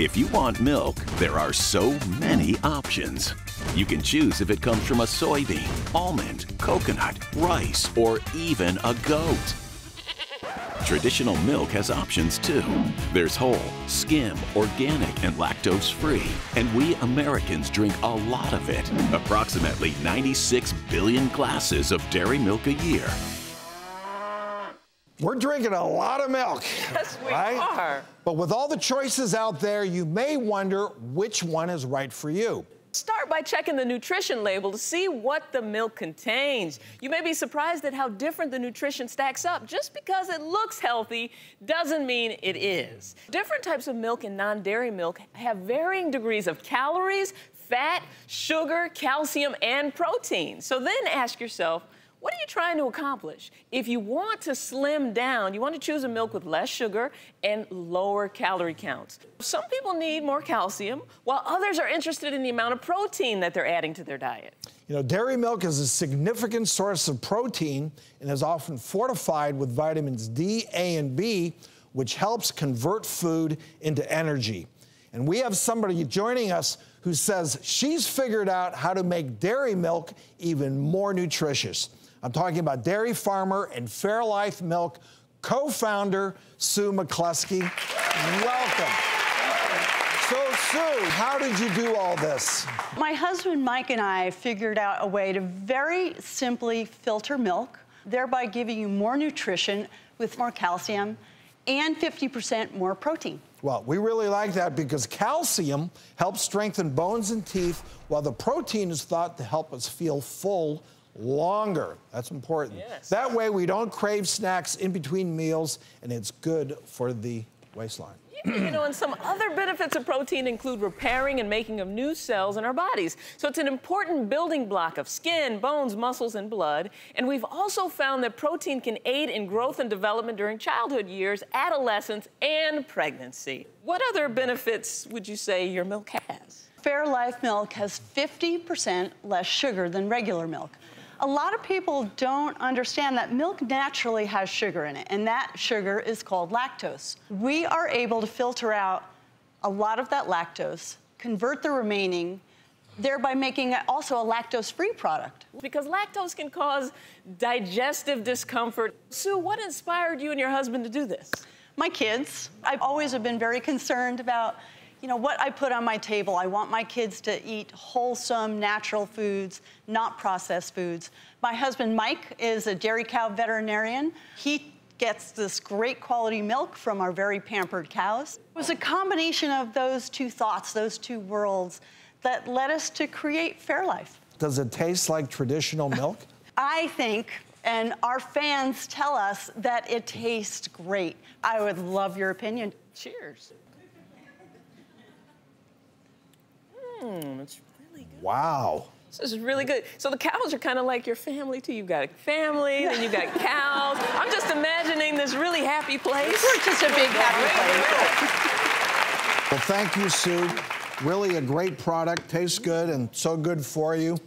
If you want milk, there are so many options. You can choose if it comes from a soybean, almond, coconut, rice, or even a goat. Traditional milk has options too. There's whole, skim, organic, and lactose free. And we Americans drink a lot of it. Approximately 96 billion glasses of dairy milk a year. We're drinking a lot of milk. Yes, we right? are. But with all the choices out there, you may wonder which one is right for you. Start by checking the nutrition label to see what the milk contains. You may be surprised at how different the nutrition stacks up. Just because it looks healthy doesn't mean it is. Different types of milk and non-dairy milk have varying degrees of calories, fat, sugar, calcium, and protein. So then ask yourself, what are you trying to accomplish? If you want to slim down, you want to choose a milk with less sugar and lower calorie counts. Some people need more calcium, while others are interested in the amount of protein that they're adding to their diet. You know, dairy milk is a significant source of protein and is often fortified with vitamins D, A, and B, which helps convert food into energy. And we have somebody joining us who says she's figured out how to make dairy milk even more nutritious. I'm talking about dairy farmer and Fairlife Milk co-founder Sue McCloskey. Welcome. So Sue, how did you do all this? My husband Mike and I figured out a way to very simply filter milk, thereby giving you more nutrition with more calcium and 50% more protein. Well, we really like that because calcium helps strengthen bones and teeth, while the protein is thought to help us feel full longer. That's important. Yes. That way we don't crave snacks in between meals and it's good for the waistline. you know, and some other benefits of protein include repairing and making of new cells in our bodies. So it's an important building block of skin, bones, muscles, and blood. And we've also found that protein can aid in growth and development during childhood years, adolescence, and pregnancy. What other benefits would you say your milk has? Fairlife milk has 50% less sugar than regular milk. A lot of people don't understand that milk naturally has sugar in it, and that sugar is called lactose. We are able to filter out a lot of that lactose, convert the remaining, thereby making it also a lactose-free product. Because lactose can cause digestive discomfort. Sue, what inspired you and your husband to do this? My kids. I've always have been very concerned about you know, what I put on my table. I want my kids to eat wholesome, natural foods, not processed foods. My husband, Mike, is a dairy cow veterinarian. He gets this great quality milk from our very pampered cows. It was a combination of those two thoughts, those two worlds, that led us to create Fairlife. Does it taste like traditional milk? I think, and our fans tell us that it tastes great. I would love your opinion. Cheers. Mmm, it's really good. Wow. This is really good. So the cows are kind of like your family too. You've got a family, then you've got cows. I'm just imagining this really happy place. We're just a big happy place. Well, thank you, Sue. Really a great product, tastes good and so good for you.